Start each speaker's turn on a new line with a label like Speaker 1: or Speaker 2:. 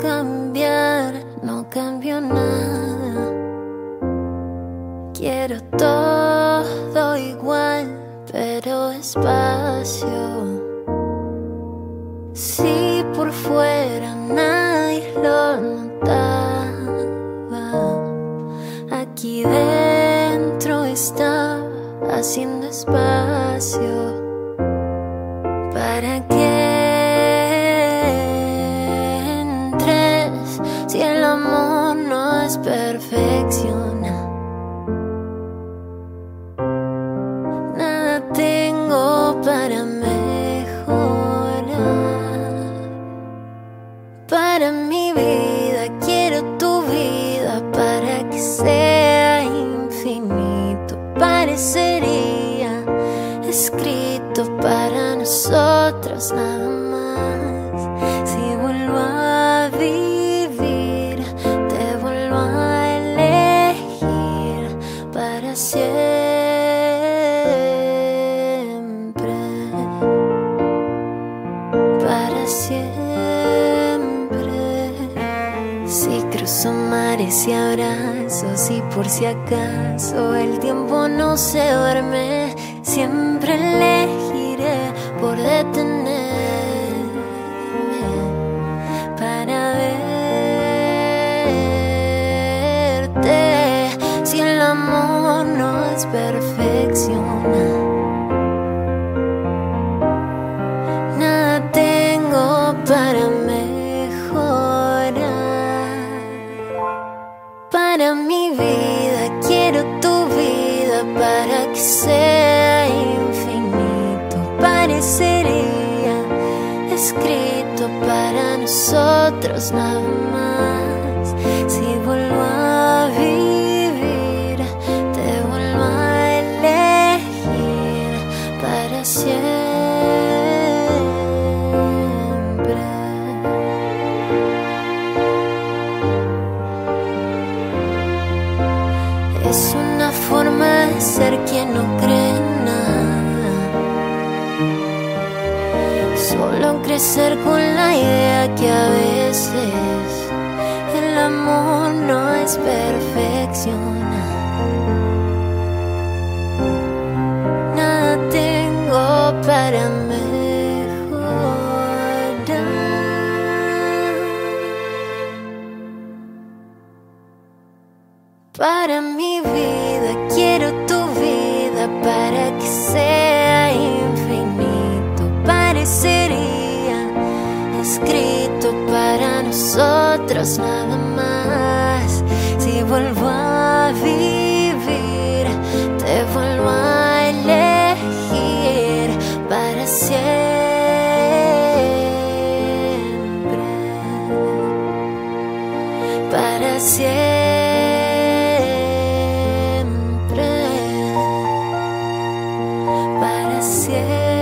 Speaker 1: cambiar, no cambio nada. Quiero todo igual, pero espacio. Si por fuera nadie lo notaba, aquí dentro estaba haciendo espacio Mi vida quiero tu vida para que sea infinito. Parecería escrito para nosotros nada más. Si vuelvo a vivir, te vuelvo a elegir para siempre. Para siempre. Cruzo mares y abrazos y por si acaso el tiempo no se duerme, siempre elegiré por detenerme para verte. Si el amor no es perfección. Sea infinito. Parecería escrito para nosotros nada más. Forma de ser quien no cree nada. Solo crecer con la idea que a veces el amor no es perfección. Nada tengo para. Para mi vida quiero tu vida para que sea infinito. Parecería escrito para nosotros nada más. Si vuelvo a vivir, te vuelvo a elegir para siempre. Para siempre. Yeah.